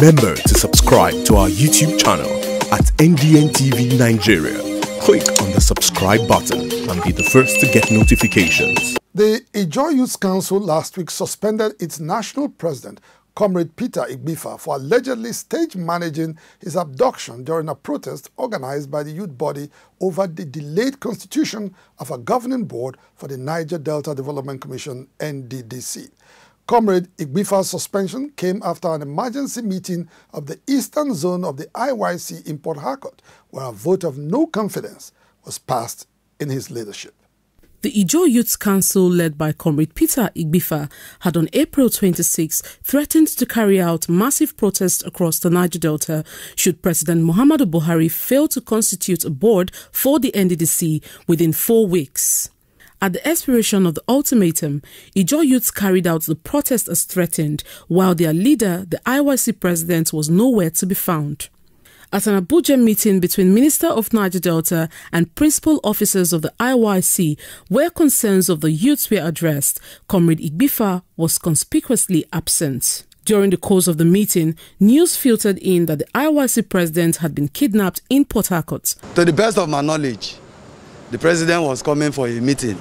Remember to subscribe to our YouTube channel at NDN TV Nigeria. Click on the subscribe button and be the first to get notifications. The Ijaw Youth Council last week suspended its national president, Comrade Peter Igbifa, for allegedly stage managing his abduction during a protest organized by the youth body over the delayed constitution of a governing board for the Niger Delta Development Commission, NDDC. Comrade Igbifa's suspension came after an emergency meeting of the Eastern Zone of the IYC in Port Harcourt, where a vote of no confidence was passed in his leadership. The Ijaw Youth Council, led by Comrade Peter Igbifa, had on April 26 threatened to carry out massive protests across the Niger Delta should President Muhammadu Buhari fail to constitute a board for the NDDC within four weeks. At the expiration of the ultimatum, Ijaw youths carried out the protest as threatened, while their leader, the IYC president, was nowhere to be found. At an Abuja meeting between Minister of Niger Delta and principal officers of the IYC, where concerns of the youths were addressed, Comrade Igbifa was conspicuously absent. During the course of the meeting, news filtered in that the IYC president had been kidnapped in Port Harcourt. To the best of my knowledge, the president was coming for a meeting.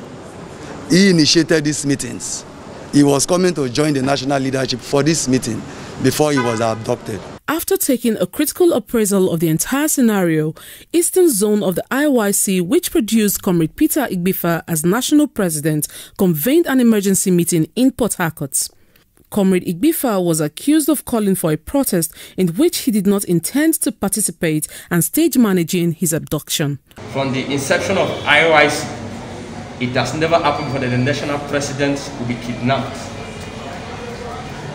He initiated these meetings. He was coming to join the national leadership for this meeting before he was abducted. After taking a critical appraisal of the entire scenario, Eastern Zone of the IYC, which produced Comrade Peter Igbifa as national president, convened an emergency meeting in Port Harcourt. Comrade Igbifa was accused of calling for a protest in which he did not intend to participate and stage managing his abduction. From the inception of IOIC, it has never happened for the national president to be kidnapped.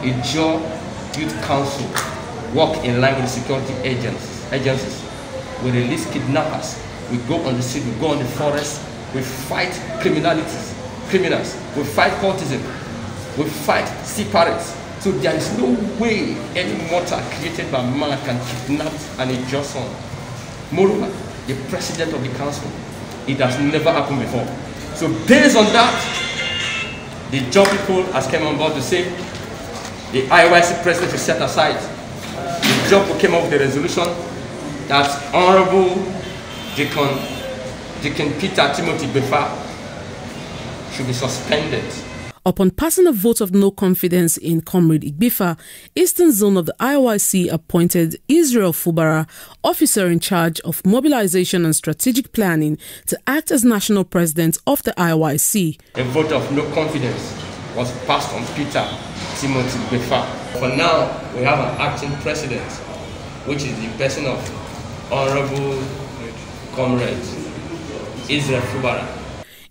Ijaw Youth Council work in line with security agents, agencies. We release kidnappers. We go on the street, we go on the forest, we fight criminalities, criminals, we fight cultism, we fight separates. So there is no way any mortal created by man can kidnap an Ijaw Moreover, the president of the council, it has never happened before. So based on that, the job people has come on board to say the IYC president is set aside. The job who came up with the resolution that Honorable Deacon, Deacon Peter Timothy Igbifa should be suspended Upon passing a vote of no confidence in Comrade Igbifa, Eastern Zone of the IYC appointed Israel Fubara, officer in charge of mobilization and strategic planning, to act as national president of the IYC. A vote of no confidence was passed on Peter Timothy Igbifa. For now, we have an acting president, which is the person of Honorable Comrade Israel Fubara.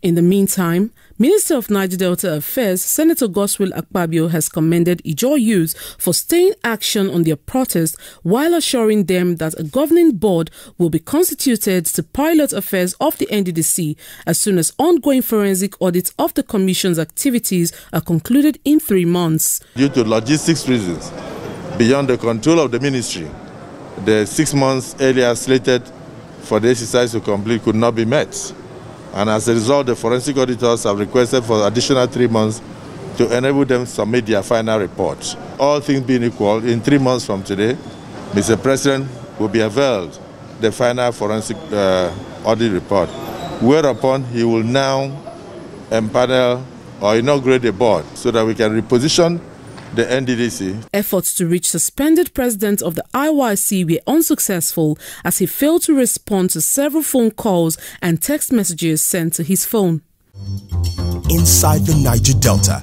In the meantime, Minister of Niger Delta Affairs Senator Godswill Akpabio has commended Ijaw youths for staying action on their protest while assuring them that a governing board will be constituted to pilot affairs of the NDDC as soon as ongoing forensic audits of the Commission's activities are concluded in three months. Due to logistics reasons, beyond the control of the ministry, the six months earlier slated for the exercise to complete could not be met. And as a result, the forensic auditors have requested for additional three months to enable them to submit their final report. All things being equal, in three months from today, Mr. President will be availed the final forensic uh, audit report, whereupon he will now empanel or inaugurate the board so that we can reposition the NDDC. Efforts to reach suspended president of the IYC were unsuccessful as he failed to respond to several phone calls and text messages sent to his phone. Inside the Niger Delta,